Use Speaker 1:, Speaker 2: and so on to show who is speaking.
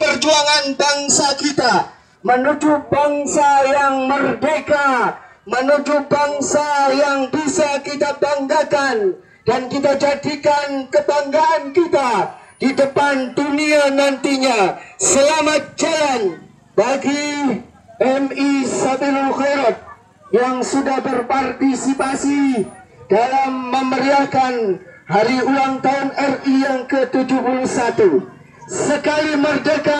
Speaker 1: perjuangan bangsa kita menuju bangsa yang merdeka, menuju bangsa yang bisa kita banggakan dan kita jadikan kebanggaan kita di depan dunia nantinya. Selamat jalan bagi MI Sabilul Khairat yang sudah berpartisipasi dalam memeriahkan hari ulang tahun RI yang ke-71. Sekali merdeka